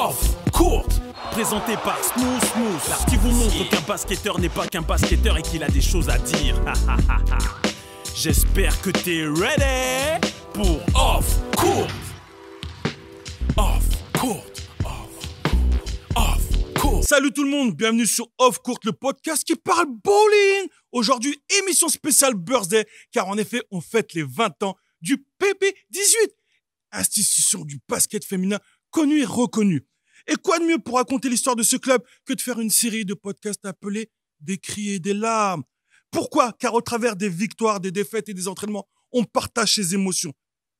Off Court Présenté par Smooth Smooth, qui vous montre qu'un basketteur n'est pas qu'un basketteur et qu'il a des choses à dire. J'espère que t'es ready pour Off Court. Off Court. Off Off Court. Salut tout le monde, bienvenue sur Off Court, le podcast qui parle bowling. Aujourd'hui, émission spéciale birthday, car en effet, on fête les 20 ans du PB18, institution du basket féminin connue et reconnue. Et quoi de mieux pour raconter l'histoire de ce club que de faire une série de podcasts appelés Des cris et des larmes? Pourquoi? Car au travers des victoires, des défaites et des entraînements, on partage ses émotions.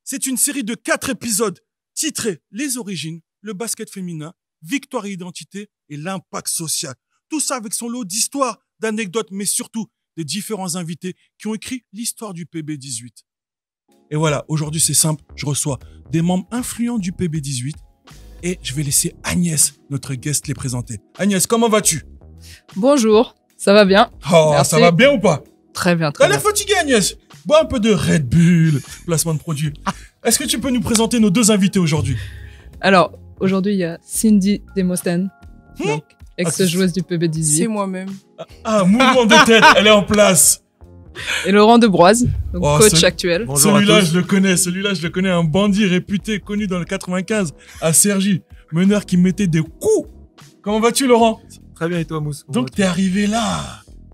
C'est une série de quatre épisodes titrés Les origines, le basket féminin, victoire et identité et l'impact social. Tout ça avec son lot d'histoires, d'anecdotes, mais surtout des différents invités qui ont écrit l'histoire du PB18. Et voilà, aujourd'hui c'est simple, je reçois des membres influents du PB18 et je vais laisser Agnès, notre guest, les présenter. Agnès, comment vas-tu? Bonjour, ça va bien? Oh, Merci. ça va bien ou pas? Très bien, T'as très l'air bien. fatiguée Agnès Bois un peu de Red Bull, placement de produit. Est-ce que tu peux nous présenter nos deux invités aujourd'hui? Alors, aujourd'hui, il y a Cindy Demosthène, Hmm? donc ex-joueuse du PB18, C'est moi-même. Ah, mouvement de tête, elle est en place. et Laurent Debroise, donc Oh, coach actuel. Celui-là, je le connais, celui-là, je le connais, un bandit réputé, connu dans le 95, à Sergi, meneur qui mettait des coups. Comment vas-tu, Laurent? Très bien et toi Mousse? Donc, t'es arrivé là.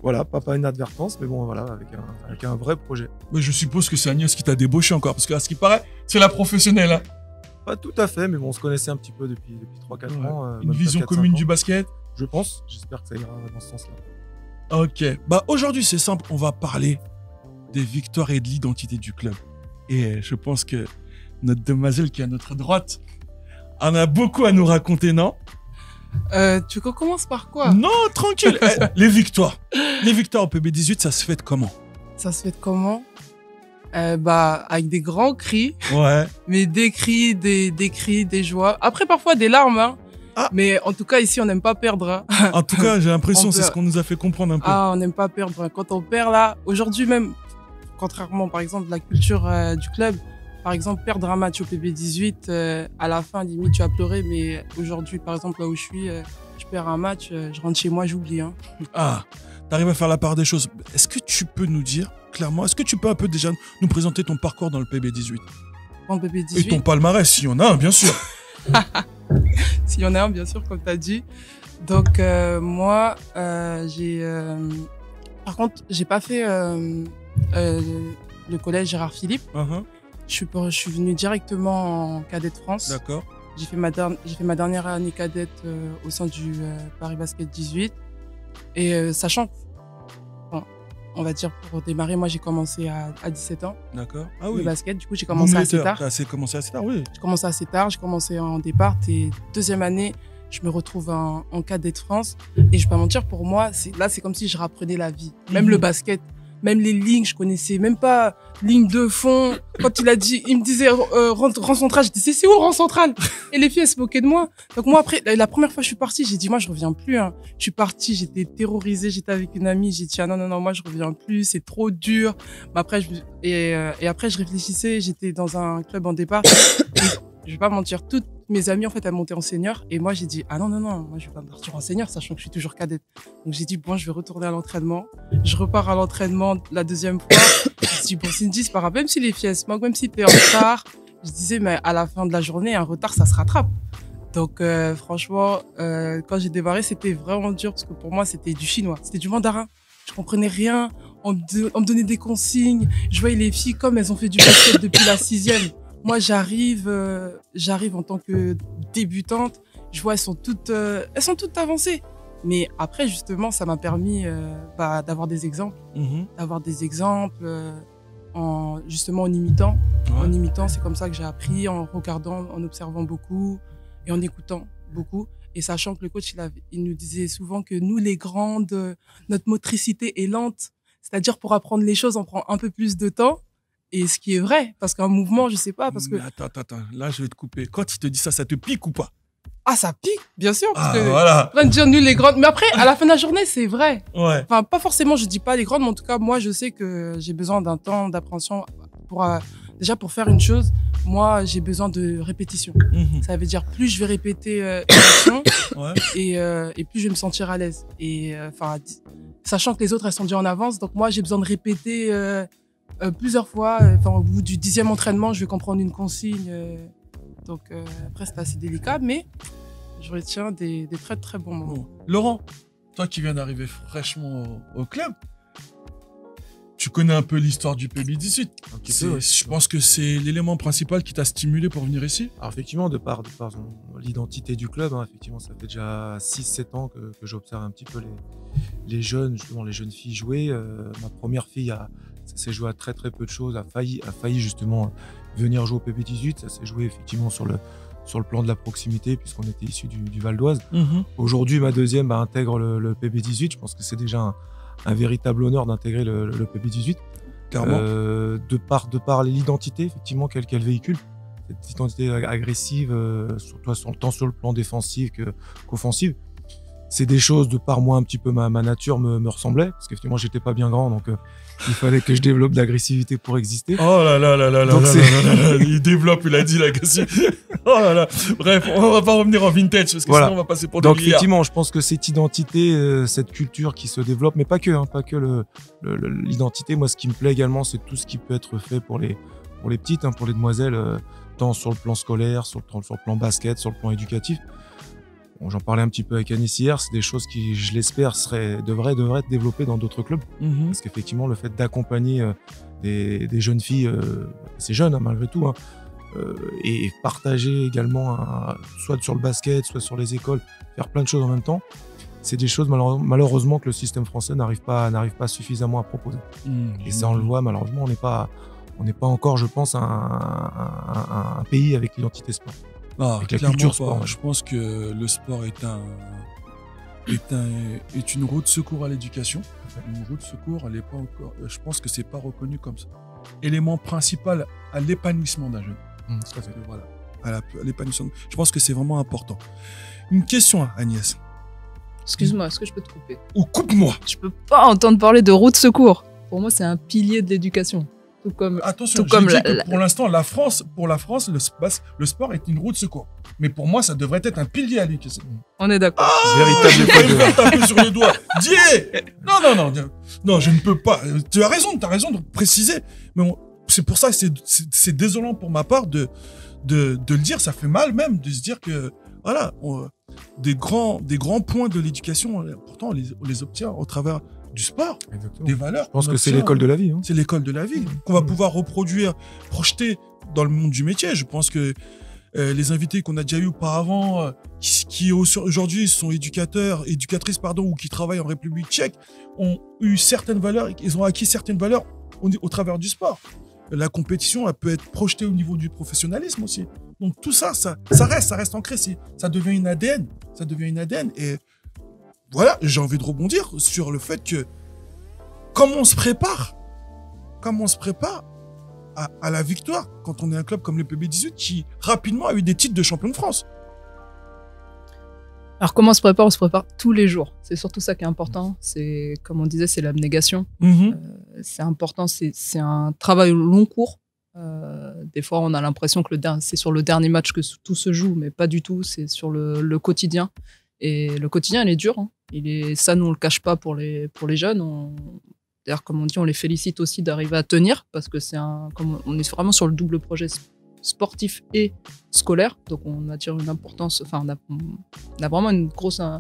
voilà, pas, pas une advertence, mais bon voilà, avec un, avec un vrai projet. Mais je suppose que c'est Agnès qui t'a débauché encore, parce que à ce qui paraît, c'est la professionnelle. Hein. Pas tout à fait, mais bon, on se connaissait un petit peu depuis, depuis 3-4 Ouais. ans. euh, Une vision pas 4-5 commune ans. du basket? Je pense, j'espère que ça ira dans ce sens-là. Ok. Bah aujourd'hui c'est simple, on va parler des victoires et de l'identité du club. Et je pense que notre demoiselle qui est à notre droite en a beaucoup à nous raconter, non? Euh, tu commences par quoi? Non, tranquille. Eh, les victoires. Les victoires au PB18, ça se fait comment? Ça se fait comment? Euh, Bah, avec des grands cris, Ouais. mais des cris, des, des cris, des joies. Après, parfois des larmes. Hein. Ah. Mais en tout cas, ici, on n'aime pas perdre. hein. En tout cas, j'ai l'impression On c'est ce qu'on nous a fait comprendre un peu. Ah, on n'aime pas perdre. Quand on perd là, aujourd'hui même, contrairement par exemple de la culture euh, du club, par exemple perdre un match au PB18, euh, à la fin limite tu as pleuré, mais aujourd'hui par exemple là où je suis, euh, je perds un match, je rentre chez moi, j'oublie. Hein. Ah, t'arrives à faire la part des choses. Est-ce que tu peux nous dire clairement, est-ce que tu peux un peu déjà nous présenter ton parcours dans le PB18 Dans le Et PB18, ton palmarès, s'il y en a un, bien sûr. s'il y en a un bien sûr comme tu as dit. Donc euh, moi, euh, j'ai... euh, par contre, j'ai pas fait le collège Gérard Philippe. Uh-huh. Je suis, je suis venue directement en cadet de France. D'accord. J'ai fait, ma j'ai fait ma dernière année cadette au sein du Paris Basket 18. Et sachant, on va dire pour démarrer, moi j'ai commencé à, à 17 ans D'accord. Ah le oui. basket. Du coup, j'ai commencé assez tard. T'as assez commencé assez tard, oui. J'ai commencé assez tard. J'ai commencé en départ. Et deuxième année, je me retrouve en, en cadette France. Et je vais pas mentir, pour moi, là, c'est comme si je rapprenais la vie. Même Mhm. le basket, même les lignes, je connaissais même pas ligne de fond. Quand il a dit, il me disait euh, rang, central, je disais c'est où rang central Et les filles, elles se moquaient de moi. Donc moi, après, la, première fois que je suis partie, j'ai dit moi, je reviens plus. hein. Je suis partie, j'étais terrorisée, j'étais avec une amie, j'ai dit ah non non non, moi je reviens plus, c'est trop dur. Mais après, et, euh, et après, je réfléchissais, j'étais dans un club en départ. Je vais pas mentir, toutes mes amies en fait elles montaient en seigneur et moi j'ai dit ah non non non moi je vais pas partir en seigneur sachant que je suis toujours cadette donc j'ai dit bon je vais retourner à l'entraînement. Je repars à l'entraînement la deuxième fois. Je dit bon Cindy c'est pas grave même si les filles elles se moquent même si t'es en retard je disais mais à la fin de la journée un retard ça se rattrape donc euh, franchement euh, quand j'ai démarré c'était vraiment dur parce que pour moi c'était du chinois. C'était du mandarin. Je comprenais rien. On me donnait des consignes. Je voyais les filles comme elles ont fait du basket depuis la sixième moi, j'arrive, euh, j'arrive en tant que débutante. Je vois, elles sont toutes, euh, elles sont toutes avancées. Mais après, justement, ça m'a permis euh, bah, d'avoir des exemples, Mhm. d'avoir des exemples euh, en justement en imitant. Ouais. En imitant, c'est comme ça que j'ai appris, en regardant, en observant beaucoup et en écoutant beaucoup. Et sachant que le coach, il, avait- il nous disait souvent que nous, les grandes, notre motricité est lente. C'est-à-dire, pour apprendre les choses, on prend un peu plus de temps. Et ce qui est vrai, parce qu'un mouvement, je sais pas, parce que Attends, attends, attends. Là, je vais te couper. Quand il te dit ça, ça te pique ou pas? Ah ça pique, bien sûr, parce Ah, que voilà. en train de dire nous les grandes, mais après à la fin de la journée c'est vrai. Ouais. Enfin pas forcément, je dis pas les grandes, mais en tout cas moi je sais que j'ai besoin d'un temps d'appréhension pour euh, déjà pour faire une chose, moi j'ai besoin de répétition. Mhm. Ça veut dire plus je vais répéter euh, une action Ouais. et, euh, et plus je vais me sentir à l'aise. Et enfin, sachant que les autres elles sont déjà en avance, donc moi j'ai besoin de répéter euh, plusieurs fois. Euh, Enfin, au bout du dixième entraînement, je vais comprendre une consigne. euh, donc euh, après c'est assez délicat, mais je retiens des, des très très bons moments. Bon. Laurent, toi qui viens d'arriver fraîchement au, au club, tu connais un peu l'histoire du PB18. Un petit C'est- peu, ouais. Je pense que c'est l'élément principal qui t'a stimulé pour venir ici. Alors effectivement, de par, de par l'identité du club, hein, effectivement, ça fait déjà 6-7 ans que, que j'observe un petit peu les, les jeunes, justement les jeunes filles jouer. Euh, ma première fille, a, ça s'est joué à très très peu de choses, a failli, a failli justement venir jouer au PB18. Ça s'est joué effectivement sur le, sur le plan de la proximité, puisqu'on était issu du, du Val d'Oise. Aujourd'hui, ma deuxième bah, intègre le, le PB18. Je pense que c'est déjà un, un véritable honneur d'intégrer le, le PB18. Clairement. Euh, de par, de par l'identité, effectivement, qu'elle qu'elle véhicule. Cette identité ag- agressive, euh, sur, tant sur le plan défensif que- qu'offensif. C'est des choses, de par moi, un petit peu ma, ma nature me, me ressemblait. Parce qu'effectivement, j'étais pas bien grand, donc euh, il fallait que je développe de l'agressivité pour exister. Oh là là là là là Donc là c'est- là là là, il développe, il a dit la question. Oh là là. Bref, on va pas revenir en vintage parce que Voilà. sinon on va passer pour Donc des milliards. effectivement, je pense que cette identité, euh, cette culture qui se développe, mais pas que, hein, pas que le- le- le- l'identité. Moi, ce qui me plaît également, c'est tout ce qui peut être fait pour les pour les petites, hein, pour les demoiselles, euh, tant sur le plan scolaire, sur le, sur le plan basket, sur le plan éducatif. Bon, J'en parlais un petit peu avec Anis hier, c'est des choses qui, je l'espère, devraient devraient être développées dans d'autres clubs, Mhm. parce qu'effectivement, le fait d'accompagner euh, des, des jeunes filles, euh, assez jeunes hein, malgré tout, hein, euh, et partager également, un- soit sur le basket, soit sur les écoles, faire plein de choses en même temps, c'est des choses malheure- malheureusement que le système français n'arrive pas, n'arrive pas suffisamment à proposer. Mhm. Et ça, on le voit malheureusement, on n'est pas, on n'est pas encore, je pense, un- un pays avec l'identité sport. Ah, Avec la culture sport. Je pense que le sport est un est un est une roue de secours à l'éducation. Une roue de secours, elle est pas encore. Je pense que c'est pas reconnu comme ça. Élément principal à l'épanouissement d'un jeune. Mmh, Voilà, à l'épanouissement. Je pense que c'est vraiment important. Une question, Agnès. Excuse-moi, est-ce que je peux te couper? Ou coupe-moi. Je peux pas entendre parler de route secours. Pour moi, c'est un pilier de l'éducation. Tout comme. Attention, Tout comme la- pour l'instant, la France, pour la France, le, sport est une roue de secours. Mais pour moi, ça devrait être un pilier à l'éducation. On est d'accord. Véritable Je vais me taper sur les doigts. Dieu Non, non, non. non. Non, je ne peux pas. Tu as raison, tu as raison de préciser. Mais c'est pour ça que c'est- c'est c'est désolant pour ma part de, de, de le dire. Ça fait mal même de se dire que, voilà, on- des, grands, des grands points de l'éducation, euh, pourtant, on les, on les obtient au travers du sport, Exactement. des valeurs. Je pense que c'est l'école de la vie. hein. C'est l'école de la vie qu'on va pouvoir reproduire, projeter dans le monde du métier. Je pense que euh, les invités qu'on a déjà eu auparavant, euh, qui, qui au- aujourd'hui sont éducateurs, éducatrices pardon, ou qui travaillent en République tchèque, ont eu certaines valeurs, ils ont acquis certaines valeurs au, au travers du sport. La compétition, elle peut être projetée au niveau du professionnalisme aussi. Donc tout ça, ça, ça reste, ça reste ancré. Ça devient une ADN. Ça devient une ADN. Et voilà, j'ai envie de rebondir sur le fait que comment on se prépare comment on se prépare à, à la victoire quand on est un club comme le PB18 qui rapidement a eu des titres de champion de France. Alors, comment on se prépare? On se prépare tous les jours. C'est surtout ça qui est important. C'est, comme on disait, c'est l'abnégation. c'est important, c'est un travail long cours. Euh, des fois, on a l'impression que c'est sur le dernier match que tout se joue, mais pas du tout. C'est sur le, le quotidien. Et le quotidien, il est dur. hein. Il est, ça, nous, on le cache pas pour les, pour les jeunes. On- D'ailleurs, comme on dit, on les félicite aussi d'arriver à tenir parce que c'est un, comme on est vraiment sur le double projet sportif et scolaire. Donc, on attire une importance. Enfin, on a, on a vraiment une grosse euh,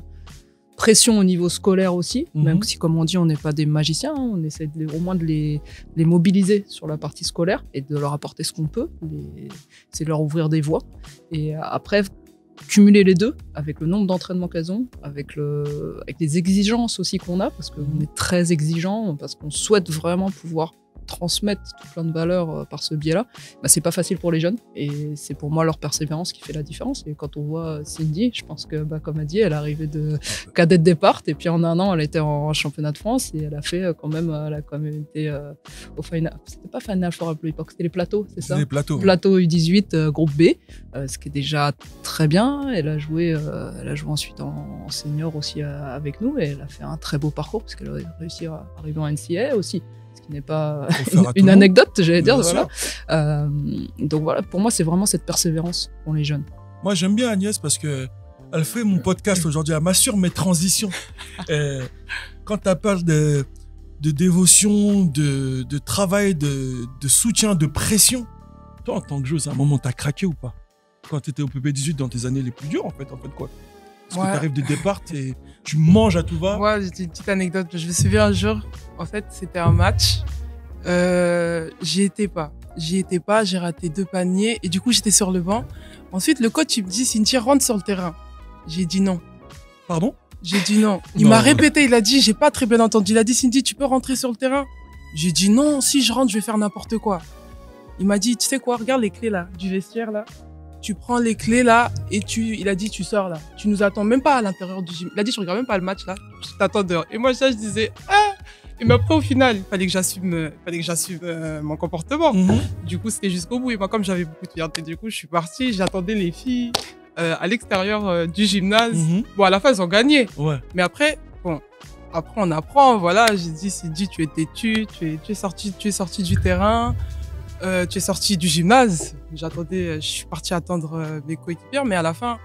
pression au niveau scolaire aussi, Mhm. même si, comme on dit, on n'est pas des magiciens. hein. on essaie de au moins de les, les mobiliser sur la partie scolaire et de leur apporter ce qu'on peut. C'est leur ouvrir des voies. Et euh, après, cumuler les deux avec le nombre d'entraînements qu'elles ont, avec, le, avec les exigences aussi qu'on a, parce qu'on est très exigeant, parce qu'on souhaite vraiment pouvoir transmettre tout plein de valeurs euh, par ce biais-là, bah, c'est pas facile pour les jeunes. Et c'est pour moi leur persévérance qui fait la différence. Et quand on voit euh, Cindy, je pense que, bah, comme elle dit, elle est arrivée de cadette départ, et puis en un an, elle était en championnat de France, et elle a fait euh, quand même, elle a quand même été euh, au final. C'était pas Final Four à l'époque, c'était les plateaux, c'est ça? Des plateaux. plateau U18 euh, groupe B, euh, ce qui est déjà très bien. Elle a joué, elle a joué ensuite en, en senior aussi avec nous et elle a fait un très beau parcours parce qu'elle a réussi à arriver en NCA aussi. Ce qui n'est pas une, anecdote, j'allais dire. Voilà. Euh, donc voilà, pour moi, c'est vraiment cette persévérance pour les jeunes. Moi, j'aime bien Agnès parce que elle fait mon podcast aujourd'hui. Elle m'assure mes transitions. Euh, quand tu parles de, de dévotion, de, de travail, de, de soutien, de pression, toi, en tant que joueuse, à un moment, t'as craqué ou pas? Quand tu étais au PP18 dans tes années les plus dures, en fait, en fait quoi? Parce Ouais. que t'arrives de départ, t'es- tu manges à tout va. Moi, j'ai une petite anecdote. Je me souviens un jour, en fait, c'était un match. Euh, j'y étais pas. J'y étais pas, j'ai raté deux paniers et du coup, j'étais sur le banc. Ensuite, le coach, il me dit, Cynthia, rentre sur le terrain. J'ai dit non. Pardon? J'ai dit non. Il m'a répété, il a dit, j'ai pas très bien entendu. Il a dit, Cindy, tu peux rentrer sur le terrain? J'ai dit non, si je rentre, je vais faire n'importe quoi. Il m'a dit, tu sais quoi, regarde les clés là, du vestiaire là. Tu prends les clés là et tu, il a dit, tu sors là. Tu nous attends même pas à l'intérieur du gym. Il a dit, je regarde même pas le match là. Je t'attends dehors. Et moi, ça, je disais, ah Et mais après, au final, il fallait que j'assume, euh, fallait que j'assume euh, mon comportement. Mhm. Du coup, c'était jusqu'au bout. Et moi, comme j'avais beaucoup de fierté, du coup, je suis partie. J'attendais les filles euh, à l'extérieur euh, du gymnase. Mhm. Bon, à la fin, ils ont gagné. Ouais. Mais après, bon, après on apprend, voilà. J'ai dit, c'est dit, tu es têtu, tu es, tu es sorti, tu es sorti du terrain, euh, tu es sorti du gymnase. J'attendais, je suis parti attendre euh, mes coéquipières, mais à la fin,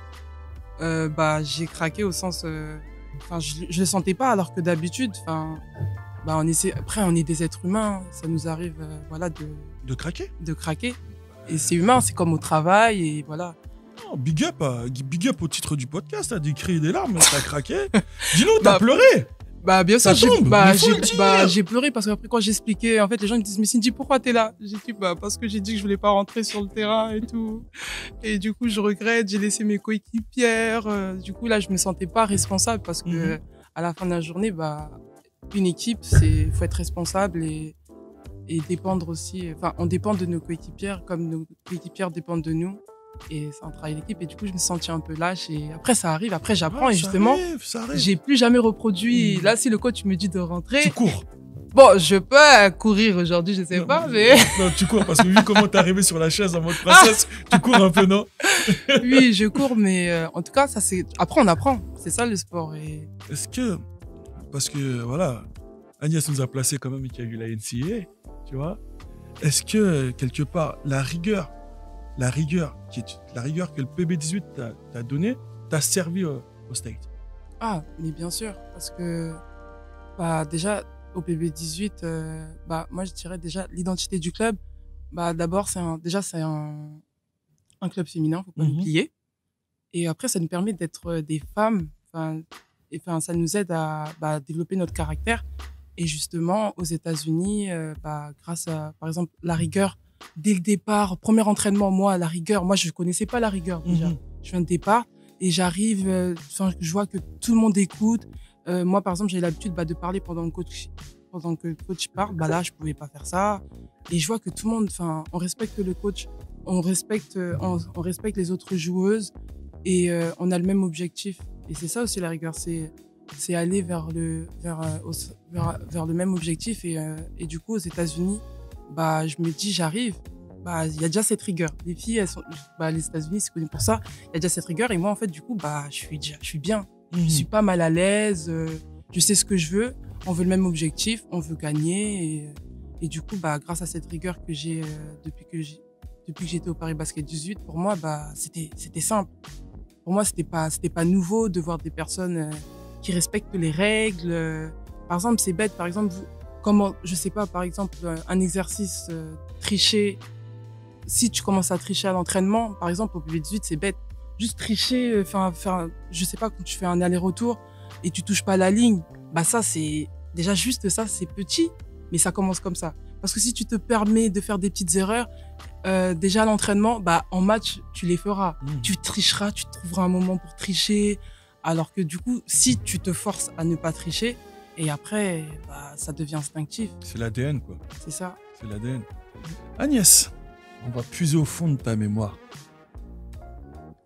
euh, bah, j'ai craqué au sens, euh, enfin, je, je le sentais pas, alors que d'habitude, enfin, bah, on essaie. Après, on est des êtres humains, ça nous arrive, euh, voilà, de, De craquer? de craquer. Et c'est humain, c'est comme au travail, et voilà. Oh, Big up, euh, big up au titre du podcast, t'as dû crier des larmes, t'as craqué. Dis-nous, t'as Bah, pleuré Bah bien sûr, j'ai bah, bah, pleuré parce qu'après quand j'expliquais, en fait les gens me disent mais Cindy pourquoi t'es là? J'ai dit bah parce que j'ai dit que je voulais pas rentrer sur le terrain et tout. Et du coup je regrette, j'ai laissé mes coéquipières. euh, du coup là je me sentais pas responsable parce que Mhm. à la fin de la journée bah une équipe c'est faut être responsable et et dépendre aussi. Enfin on dépend de nos coéquipières comme nos coéquipières dépendent de nous. Et c'est un travail d'équipe et du coup je me sentais un peu lâche et après ça arrive, après j'apprends Ouais, et justement j'ai plus jamais reproduit. Mhm. Là, si le coach me dit de rentrer, Tu cours. bon, je peux courir aujourd'hui, je sais Non, pas, mais Non, tu cours parce que vu comment t'es arrivé sur la chaise en mode princesse, tu cours un peu, non? Oui, je cours, mais euh, en tout cas, ça c'est. Après, on apprend. C'est ça le sport. Et Est-ce que, parce que voilà, Agnès nous a placé quand même qu'il y a eu la NCA, tu vois, est-ce que quelque part la rigueur, la rigueur, qui est la rigueur que le PB18 t'a- t'a donné, t'a servi au, au state ah, mais bien sûr, parce que bah déjà au PB18, euh, bah moi je dirais déjà l'identité du club. Bah d'abord c'est un, déjà c'est un, un club féminin, faut pas Mhm. l'oublier. Et après ça nous permet d'être euh, des femmes. Enfin, et ça nous aide à bah, développer notre caractère. Et justement aux États-Unis, euh, bah grâce à par exemple la rigueur dès le départ, premier entraînement, moi la rigueur, moi je connaissais pas la rigueur déjà Mhm. je viens de départ et j'arrive, euh, je vois que tout le monde écoute. Euh, moi, par exemple, j'ai l'habitude bah, de parler pendant que le coach, pendant que le coach parle. Bah là, je pouvais pas faire ça. Et je vois que tout le monde, enfin, on respecte le coach, on respecte, euh, on, on respecte les autres joueuses et euh, on a le même objectif. Et c'est ça aussi la rigueur, c'est c'est aller vers le vers, vers, vers le même objectif. Et, et du coup, aux États-Unis, bah, je me dis, j'arrive. Bah, il y a déjà cette rigueur. Les filles, elles sont, bah, les États-Unis, c'est connu pour ça. Il y a déjà cette rigueur. Et moi en fait du coup bah je suis déjà je suis bien. Mhm. je suis pas mal à l'aise euh, je sais ce que je veux. On veut le même objectif on veut gagner. Et, et du coup bah grâce à cette rigueur que j'ai euh, depuis que j'ai depuis que j'étais au Paris Basket 18 pour moi bah c'était c'était simple. Pour moi c'était pas c'était pas nouveau de voir des personnes euh, qui respectent les règles. Par exemple c'est bête. Par exemple vous, comment je sais pas par exemple euh, un exercice euh, tricher si tu commences à tricher à l'entraînement, par exemple au PB18, c'est bête. Juste tricher, euh, faire, je sais pas, quand tu fais un aller-retour et tu touches pas la ligne, bah ça c'est déjà juste ça, c'est petit, mais ça commence comme ça. Parce que si tu te permets de faire des petites erreurs, euh, déjà à l'entraînement, bah en match tu les feras. Mhm. Tu tricheras, tu trouveras un moment pour tricher. Alors que du coup, si tu te forces à ne pas tricher, et après, bah, ça devient instinctif. C'est l'ADN, quoi. C'est ça. C'est l'ADN. Agnès, on va puiser au fond de ta mémoire.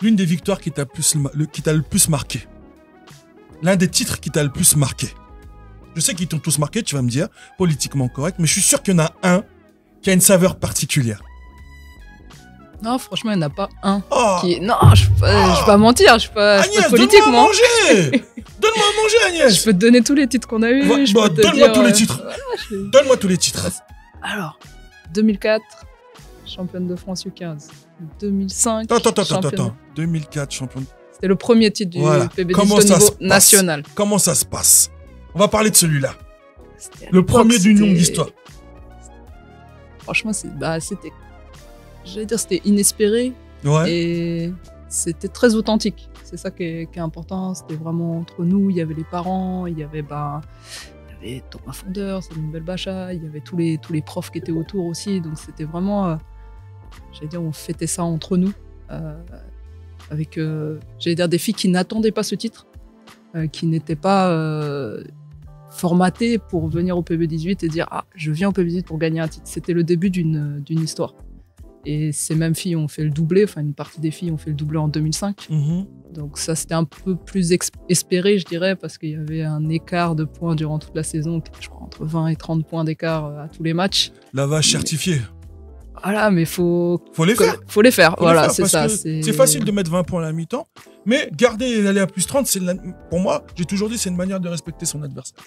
L'une des victoires qui t'a plus ma- le, qui t'a le plus marqué. L'un des titres qui t'a le plus marqué. Je sais qu'ils t'ont tous marqué, tu vas me dire, politiquement correct, mais je suis sûr qu'il y en a un qui a une saveur particulière. Non, franchement, il n'y en a pas un Oh qui. Non, je ne vais pas mentir, je ne pas, je suis pas Agnès, politique, donne-moi à moi. manger Donne-moi à manger, Agnès Je peux te donner tous les titres qu'on a eu. Va- je bah, te donne-moi tous les euh, titres. voilà, je- Donne-moi tous les titres. Alors, 2004, championne de France U15. 2005. Attends, attends, attends, championne- attends. 2004, champion. C'était le premier titre du Voilà. PB18 Comment au ça niveau national. Comment ça se passe On va parler de celui-là. Le premier d'union de c'était- l'histoire. Franchement, c'est- bah, c'était. J'allais dire, c'était inespéré Ouais. et c'était très authentique. C'est ça qui est, qui est important. C'était vraiment entre nous. Il y avait les parents, il y avait, bah, il y avait Thomas Fondeur, Salim Belbacha, il y avait tous les, tous les profs qui étaient autour aussi. Donc c'était vraiment. euh, j'allais dire, on fêtait ça entre nous. euh, avec, euh, j'allais dire, des filles qui n'attendaient pas ce titre, qui n'étaient pas. formatées pour venir au PB18 et dire ah je viens au PB18 pour gagner un titre c'était le début d'une d'une histoire et ces mêmes filles ont fait le doublé, enfin une partie des filles ont fait le doublé en 2005. Mhm. Donc ça c'était un peu plus espéré je dirais parce qu'il y avait un écart de points durant toute la saison, je crois entre 20 et 30 points d'écart euh, à tous les matchs. La vache certifiée. Voilà mais faut Faut les faire. faut les faire. Faut voilà c'est ça. C'est facile de mettre 20 points à la mi-temps, mais garder et aller à plus 30, c'est pour moi, j'ai toujours dit, c'est une manière de respecter son adversaire.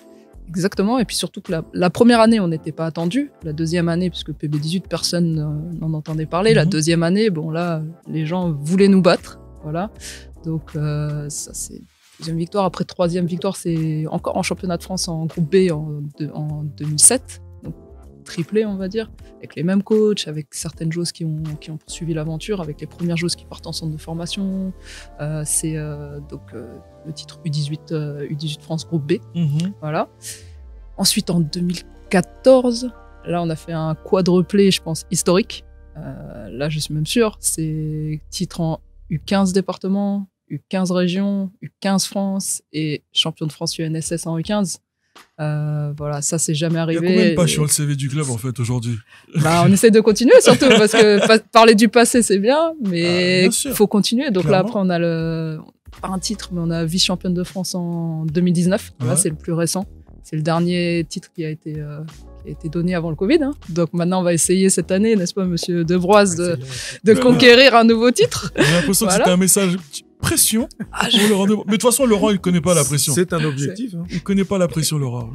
Exactement, et puis surtout que la, la première année, on n'était pas attendu. La deuxième année, puisque PB18, personne euh, n'en entendait parler. La Mhm. deuxième année, bon là, les gens voulaient nous battre. Voilà. Donc euh, ça, c'est deuxième victoire. Après troisième victoire, c'est encore en championnat de France en groupe B en, de- en 2007. Triplé, on va dire, avec les mêmes coachs, avec certaines joueuses qui ont, qui ont poursuivi l'aventure, avec les premières joueuses qui partent en centre de formation. Euh, c'est euh, donc euh, le titre U18, euh, U18 France groupe B. Mhm. Voilà. Ensuite, en 2014, là, on a fait un quadruplé, je pense, historique. Là, je suis même sûr, c'est titre en U15 départements, U15 régions, U15 France et champion de France UNSS en U15. Euh, voilà, ça, c'est jamais Il y a arrivé. combien de pages sur le CV du club en fait aujourd'hui? Bah, on essaie de continuer surtout parce que pa- parler du passé c'est bien, Ah, mais bien il faut continuer. Donc là après on a le pas un titre, mais on a vice championne de France en 2019. Là c'est le plus récent. C'est le dernier titre qui a été euh, qui a été donné avant le Covid. hein. Donc maintenant on va essayer cette année, n'est-ce pas, Monsieur Debroise, de, de Ouais. conquérir un nouveau titre. J'ai l'impression Voilà. que c'était un message pression Ah, pour le rendez-vous. Mais de toute façon, Laurent, il connaît pas la pression. C'est un objectif. hein. Il connaît pas la pression, Laurent.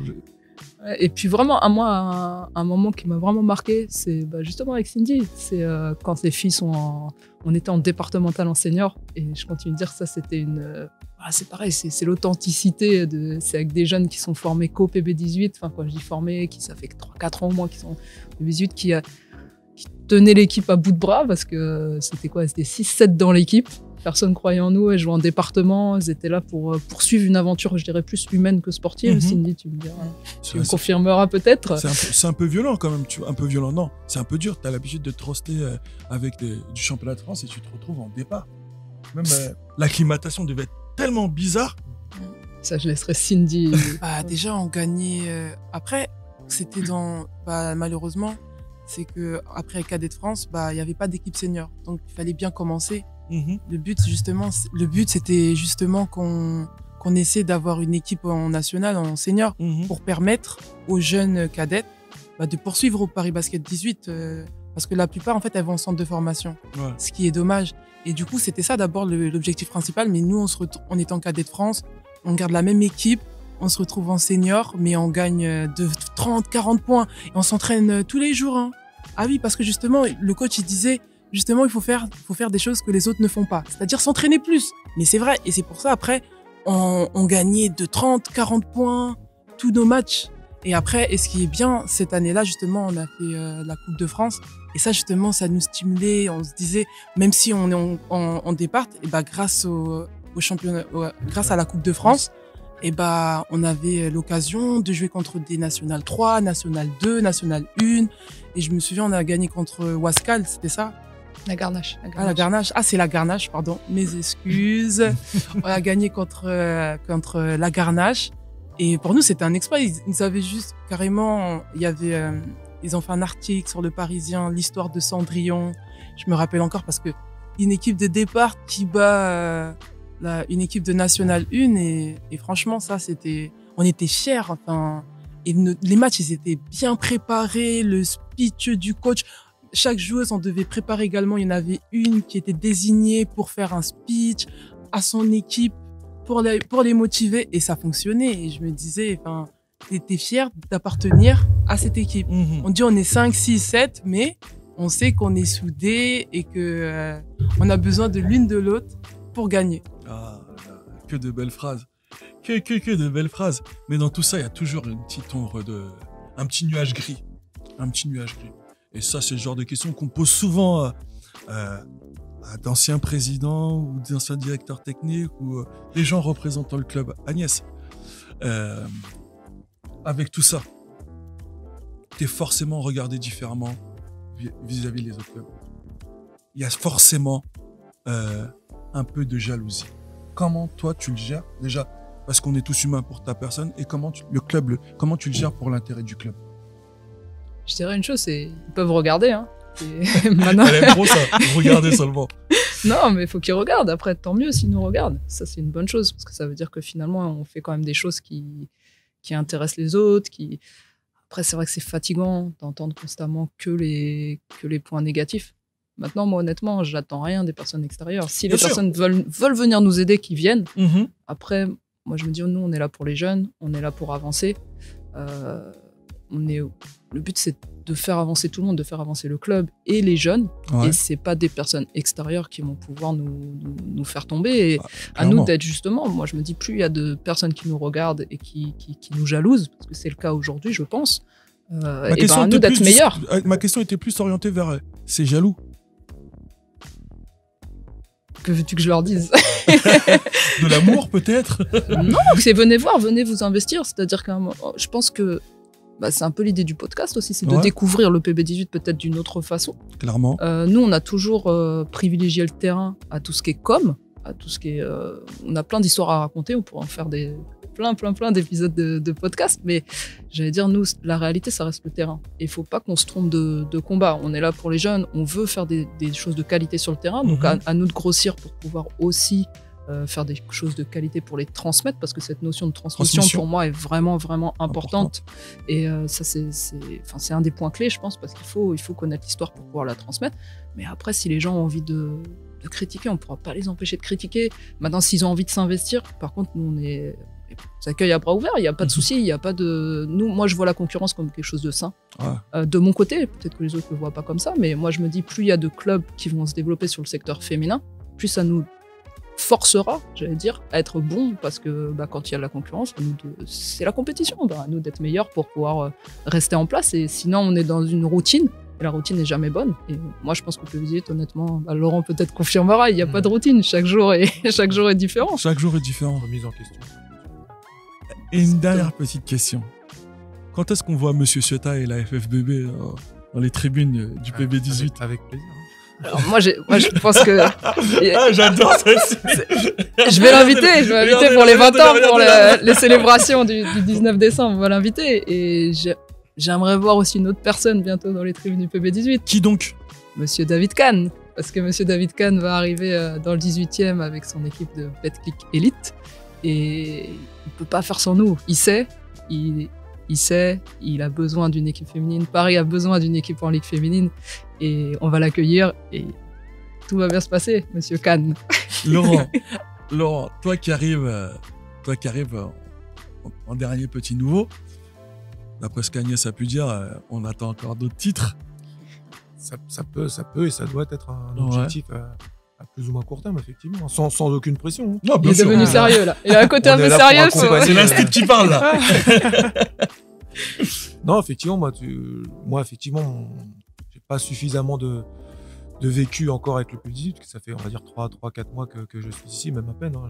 Et puis vraiment, à moi, un, un moment qui m'a vraiment marqué, c'est bah, justement avec Cindy. C'est euh, quand les filles sont en, on était en départemental en senior, et je continue de dire ça, c'était une, euh, voilà, c'est pareil, c'est c'est l'authenticité. De, c'est avec des jeunes qui sont formés qu'au PB18. Enfin, quand je dis formés, qui ça fait que 3-4 ans au moins qui sont au PB18, qui, euh, qui tenaient l'équipe à bout de bras parce que c'était quoi C'était 6-7 dans l'équipe. Personne croyait en nous, elles jouaient en département, elles étaient là pour euh, poursuivre une aventure, je dirais, plus humaine que sportive. Mhm. Cindy, tu me diras. Tu me C'est confirmeras peut-être. c'est un, peu- c'est un peu violent quand même. Tu vois, un peu violent, non. C'est un peu dur. Tu as l'habitude de te roster euh, avec des- du championnat de France et tu te retrouves en départ. Même euh, l'acclimatation devait être tellement bizarre. Ça, je laisserai Cindy. Bah, déjà, on gagnait. euh, Après, c'était dans. Bah, malheureusement, c'est que après Cadet de France, bah, il n'y avait pas d'équipe senior. Donc, il fallait bien commencer. Mhm. Le but, justement, le but, c'était justement qu'on qu'on essaie d'avoir une équipe en national, en senior, Mhm. pour permettre aux jeunes cadettes bah, de poursuivre au Paris Basket 18. euh, parce que la plupart, en fait, elles vont en centre de formation Ouais. ce qui est dommage. Et du coup, c'était ça d'abord l'objectif principal. Mais nous, on, se on est en cadet de France, on garde la même équipe, on se retrouve en senior, mais on gagne euh, de 30, 40 points. Et on s'entraîne euh, tous les jours. hein. Ah oui, parce que justement, le coach, il disait, justement, il faut faire, faut faire des choses que les autres ne font pas. C'est-à-dire s'entraîner plus. Mais c'est vrai. Et c'est pour ça, après, on, on gagnait de 30, 40 points tous nos matchs. Et après, et ce qui est bien, cette année-là, justement, on a fait euh, la Coupe de France. Et ça, justement, ça nous stimulait. On se disait, même si on est en, en, en départ, et bah, grâce au, au championnat, grâce à la Coupe de France, et bah, on avait l'occasion de jouer contre des National 3, National 2, National 1. Et je me souviens, on a gagné contre Wascal, c'était ça? La garnache. Ah, la Garnache. Ah, c'est la Garnache, pardon. Mes excuses. on a gagné contre, euh, contre la Garnache. Et pour nous, c'était un exploit. Ils, ils avaient juste carrément, il y avait, euh, ils ont fait un article sur le Parisien, l'histoire de Cendrillon. Je me rappelle encore parce que une équipe de départ qui bat euh, la- une équipe de National 1 et, et franchement, ça, c'était, on était fiers. Enfin, et les matchs, ils étaient bien préparés, le speech du coach. Chaque joueuse, on devait préparer également. Il y en avait une qui était désignée pour faire un speech à son équipe pour les, pour les motiver et ça fonctionnait. Et je me disais, enfin, t'es fier d'appartenir à cette équipe. Mhm. On dit on est 5, 6, 7, mais on sait qu'on est soudés et que euh, on a besoin de l'une de l'autre pour gagner. Ah, que de belles phrases. Que, que, que de belles phrases. Mais dans tout ça, il y a toujours une petite ombre de. Un petit nuage gris. Un petit nuage gris. Et ça, c'est le genre de questions qu'on pose souvent à d'anciens présidents ou d'anciens directeurs techniques ou euh, des gens représentant le club. Agnès, euh, avec tout ça, tu es forcément regardé différemment vi- vis-à-vis des autres clubs. Il y a forcément euh, un peu de jalousie. Comment toi tu le gères? Déjà parce qu'on est tous humains pour ta personne et comment le club comment tu le gères pour l'intérêt du club? Je dirais une chose, c'est ils peuvent regarder. Hein. Et maintenant, Elle aime trop ça, regardez seulement. non, mais il faut qu'ils regardent. Après, tant mieux s'ils nous regardent. Ça, c'est une bonne chose parce que ça veut dire que finalement, on fait quand même des choses qui, qui intéressent les autres. Qui... Après, c'est vrai que c'est fatigant d'entendre constamment que les, que les points négatifs. Maintenant, moi, honnêtement, j'attends rien des personnes extérieures. Si Bien les sûr. personnes veulent, veulent venir nous aider, qu'ils viennent. Mhm. Après, moi, je me dis, nous, on est là pour les jeunes, on est là pour avancer. Euh, on est, le but, c'est de faire avancer tout le monde, de faire avancer le club et les jeunes. Ouais. Et c'est pas des personnes extérieures qui vont pouvoir nous, nous, nous faire tomber. Et Ah, à nous d'être justement, moi, je me dis, plus il y a de personnes qui nous regardent et qui, qui, qui nous jalousent, parce que c'est le cas aujourd'hui, je pense. Euh, Ma et ben, à nous d'être meilleurs. euh, Ma question était plus orientée vers euh, c'est jaloux. Que veux-tu que je leur dise? De l'amour peut-être? Non, c'est venez voir, venez vous investir. C'est-à-dire que je pense que bah, c'est un peu l'idée du podcast aussi, c'est de découvrir le PB18 peut-être d'une autre façon. Clairement. Euh, nous, on a toujours euh, privilégié le terrain à tout ce qui est com, à tout ce qui est. euh, on a plein d'histoires à raconter, on pourrait en faire des plein, plein, plein d'épisodes de, de podcast, mais j'allais dire, nous, la réalité, ça reste le terrain. Et il faut pas qu'on se trompe de, de combat. On est là pour les jeunes, on veut faire des, des choses de qualité sur le terrain, donc Mhm. à, à nous de grossir pour pouvoir aussi euh, faire des choses de qualité pour les transmettre, parce que cette notion de transmission, Transmission. pour moi, est vraiment, vraiment importante. Et euh, ça, c'est enfin, un des points clés, je pense, parce qu'il faut, il faut connaître l'histoire pour pouvoir la transmettre. Mais après, si les gens ont envie de, de critiquer, on ne pourra pas les empêcher de critiquer. Maintenant, s'ils ont envie de s'investir, par contre, nous, on est. S'accueille à bras ouverts, il n'y a pas de Mhm. souci, il n'y a pas de. Nous, moi, je vois la concurrence comme quelque chose de sain. Ouais. Euh, de mon côté, peut-être que les autres ne le voient pas comme ça, mais moi, je me dis, plus il y a de clubs qui vont se développer sur le secteur féminin, plus ça nous forcera, j'allais dire, à être bons, parce que bah, quand il y a de la concurrence, c'est la compétition, bah, à nous d'être meilleurs pour pouvoir euh, rester en place. Et sinon, on est dans une routine. Et la routine n'est jamais bonne. Et moi, je pense que le PVD, honnêtement, bah, Laurent peut-être confirmera, il n'y a pas de routine. Chaque jour est, chaque jour est différent. Chaque jour est différent. Remise en question. Et une dernière petite question. Quand est-ce qu'on voit Monsieur Ciotta et la FFBB euh, dans les tribunes euh, du PB18 Avec, avec plaisir. Alors, moi, je pense que Ah, j'adore celle-ci je vais l'inviter. Je vais l'inviter pour les 20 ans, pour le- les célébrations du, du 19 décembre. On va l'inviter. Et j'ai- j'aimerais voir aussi une autre personne bientôt dans les tribunes du PB18. Qui donc? Monsieur David Kahn. Parce que Monsieur David Kahn va arriver euh, dans le 18e avec son équipe de Betclic Elite. Et il peut pas faire sans nous. Il sait, il, il sait, il a besoin d'une équipe féminine. Paris a besoin d'une équipe en Ligue féminine. Et on va l'accueillir et tout va bien se passer, Monsieur Kahn. Laurent, Laurent, toi qui arrives, euh, toi qui arrives euh, en, en dernier petit nouveau, d'après ce qu'Agnès a pu dire, euh, on attend encore d'autres titres. Ça, ça peut, ça peut et ça doit être un Ouais. objectif à, plus ou moins court terme, effectivement, sans, sans aucune pression. hein. Non, Il est devenu sûr. sérieux là. Il a un côté un peu sérieux. C'est l'instinct qui parle là. Non, effectivement, moi, tu... moi effectivement, j'ai pas suffisamment de, de vécu encore avec le plus 18, parce que ça fait, on va dire, 3, 3 4 mois que, que je suis ici, même à peine. hein.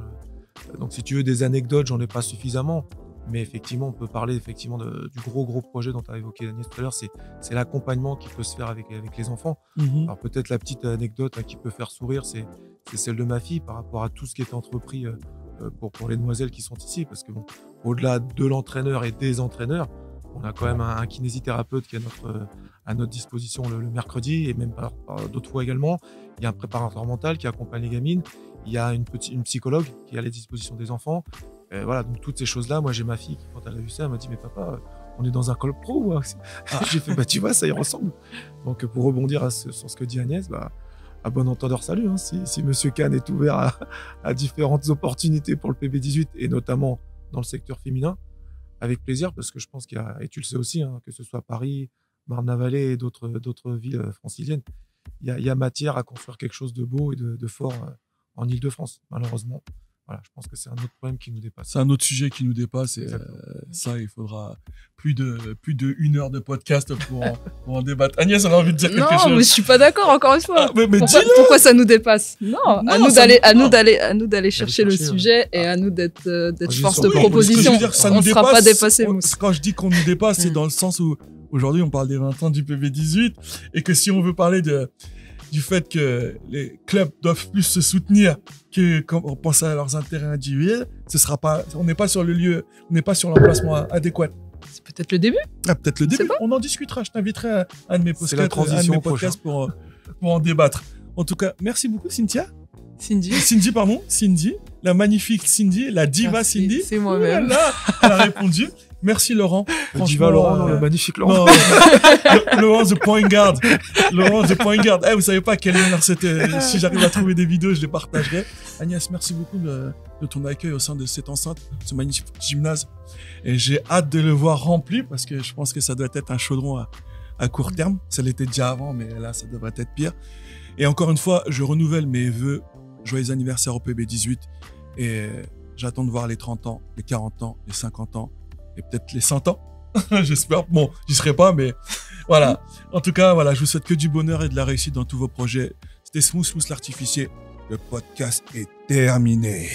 Donc, si tu veux des anecdotes, j'en ai pas suffisamment. Mais effectivement, on peut parler effectivement de- du gros, gros projet dont tu as évoqué Agnès tout à l'heure. C'est, c'est l'accompagnement qui peut se faire avec, avec les enfants. Mhm. Alors, peut-être la petite anecdote hein, qui peut faire sourire, c'est, c'est celle de ma fille par rapport à tout ce qui est entrepris euh, euh, pour, pour les demoiselles qui sont ici. Parce que, bon, au-delà de l'entraîneur et des entraîneurs, on a quand même un, un kinésithérapeute qui est à notre, euh, à notre disposition le, le mercredi et même par, par d'autres fois également. Il y a un préparateur mental qui accompagne les gamines. Il y a une, petite, une psychologue qui est à la disposition des enfants. Euh, voilà, donc toutes ces choses-là, moi j'ai ma fille qui, quand elle a vu ça, elle m'a dit Mais papa, on est dans un col pro ou J'ai fait, bah, tu vois, ça y ressemble. Donc, pour rebondir à ce- sur ce que dit Agnès, bah, à bon entendeur, salut. hein. Si, si Monsieur Kahn est ouvert à, à différentes opportunités pour le PB18 et notamment dans le secteur féminin, avec plaisir, parce que je pense qu'il y a, et tu le sais aussi, hein, que ce soit Paris, Marne-la-Vallée et d'autres, d'autres villes franciliennes, il y, a, il y a matière à construire quelque chose de beau et de, de fort euh, en Ile-de-France, malheureusement. Voilà, je pense que c'est un autre problème qui nous dépasse. C'est un autre sujet qui nous dépasse et euh, ça, il faudra plus de plus de une heure de podcast pour en, pour en débattre. Agnès, elle a envie de dire quelque Non, chose. mais je suis pas d'accord encore une fois. Ah, mais, mais pourquoi, pourquoi ça nous dépasse? Non, à Non, nous d'aller, à non. nous d'aller, à nous d'aller chercher, le ouais. sujet et à nous d'être, euh, d'être force de Oui, ce que je proposition. veux dire, ça on nous ne sera dépasse, pas dépassé, on-. Quand je dis qu'on nous dépasse, c'est Mm. dans le sens où aujourd'hui on parle des 20 ans du PB18 et que si on veut parler de du fait que les clubs doivent plus se soutenir que quand on pense à leurs intérêts individuels, ce sera pas, on n'est pas sur le lieu, on n'est pas sur l'emplacement adéquat. C'est peut-être le début. Ah, peut-être le début. On en discutera. Je t'inviterai à un de mes la podcasts, de transition mes podcasts pour, pour en débattre. En tout cas, merci beaucoup, Cynthia. Cindy. Cindy, pardon. Cindy. La magnifique Cindy, la diva Merci, Cindy. c'est moi-même. Là, elle a répondu. Merci, Laurent. Diva Laurent, non, euh, le magnifique Laurent. non, Laurent the point guard. Laurent the point guard. Eh, vous savez pas quel honneur c'était. Si j'arrive à trouver des vidéos, je les partagerai. Agnès, merci beaucoup de, de ton accueil au sein de cette enceinte, ce magnifique gymnase. Et j'ai hâte de le voir rempli parce que je pense que ça doit être un chaudron à, à court terme. Ça l'était déjà avant, mais là, ça devrait être pire. Et encore une fois, je renouvelle mes vœux. Joyeux anniversaire au PB18. Et j'attends de voir les 30 ans, les 40 ans, les 50 ans et peut-être les 100 ans. J'espère. Bon, j'y serai pas, mais voilà. En tout cas, voilà, je vous souhaite que du bonheur et de la réussite dans tous vos projets. C'était Smooth Smooth l'artificier. Le podcast est terminé.